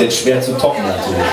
Jetzt schwer zu toppen natürlich.